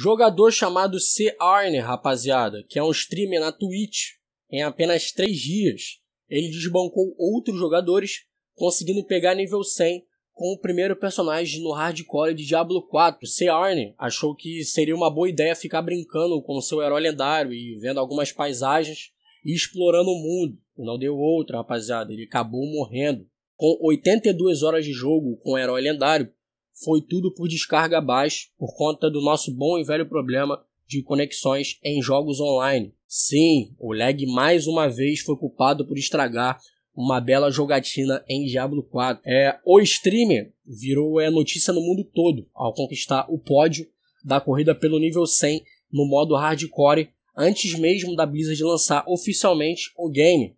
Jogador chamado C. Arne, rapaziada, que é um streamer na Twitch, em apenas 3 dias, ele desbancou outros jogadores, conseguindo pegar nível 100 com o primeiro personagem no hardcore de Diablo 4. C. Arne achou que seria uma boa ideia ficar brincando com seu herói lendário e vendo algumas paisagens e explorando o mundo. Não deu outra, rapaziada, ele acabou morrendo. Com 82 horas de jogo com o herói lendário, foi tudo por descarga baixa por conta do nosso bom e velho problema de conexões em jogos online. Sim, o lag mais uma vez foi culpado por estragar uma bela jogatina em Diablo 4. É, o streamer virou é, notícia no mundo todo ao conquistar o pódio da corrida pelo nível 100 no modo hardcore antes mesmo da Blizzard lançar oficialmente o game.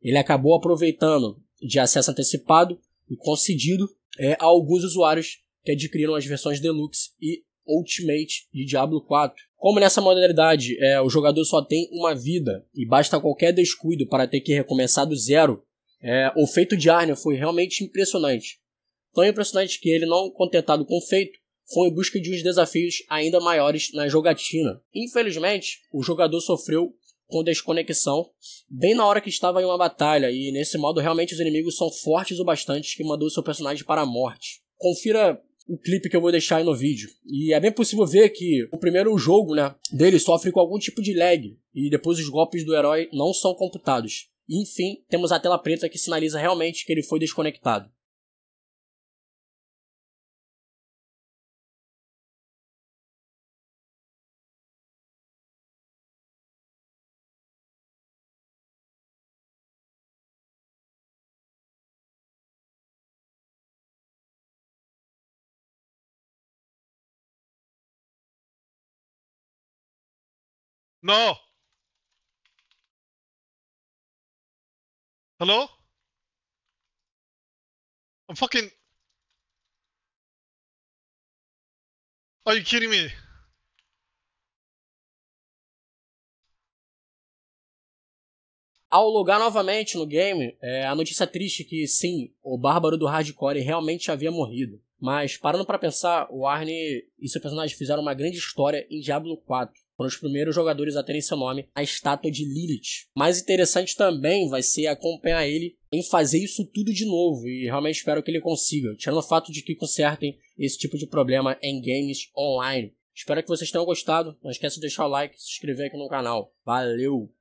Ele acabou aproveitando de acesso antecipado e concedido é, a alguns usuários que adquiriram as versões Deluxe e Ultimate de Diablo 4. Como nessa modalidade é, o jogador só tem uma vida e basta qualquer descuido para ter que recomeçar do zero, é, o feito de Arnia foi realmente impressionante. Tão impressionante que ele, não contentado com o feito, foi em busca de uns desafios ainda maiores na jogatina. Infelizmente, o jogador sofreu com desconexão bem na hora que estava em uma batalha, e nesse modo realmente os inimigos são fortes o bastante que mandou seu personagem para a morte. Confira o clipe que eu vou deixar aí no vídeo. E é bem possível ver que o primeiro jogo, né, dele sofre com algum tipo de lag e depois os golpes do herói não são computados. Enfim, temos a tela preta que sinaliza realmente que ele foi desconectado. No! Hello? I'm fucking... Are you kidding me? Ao logar novamente no game, é a notícia triste que sim, o Bárbaro do Hardcore realmente havia morrido. Mas parando para pensar, o Arne e seu personagem fizeram uma grande história em Diablo 4 foram os primeiros jogadores a terem seu nome a estátua de Lilith. Mais interessante também vai ser acompanhar ele em fazer isso tudo de novo e realmente espero que ele consiga, tirando o fato de que consertem esse tipo de problema em games online. Espero que vocês tenham gostado. Não esqueça de deixar o like e se inscrever aqui no canal. Valeu!